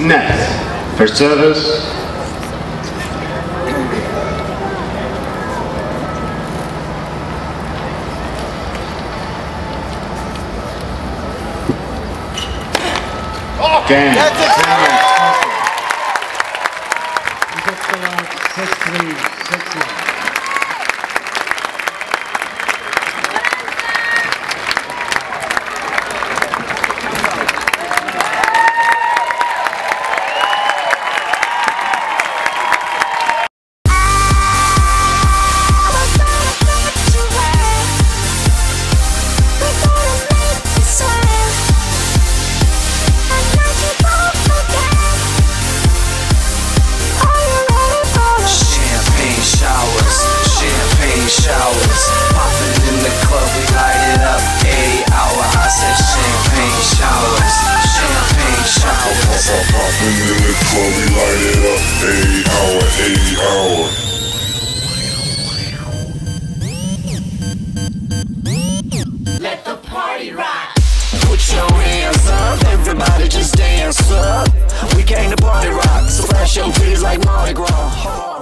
net. First service. Game. That's it. Six to love, six three, six love. Showers. Popping in the club, we light it up. 80 hour, 80 hour. Let the party rock. Put your hands up, everybody just dance up. We came to party rock, so flash your titties like Mardi Gras.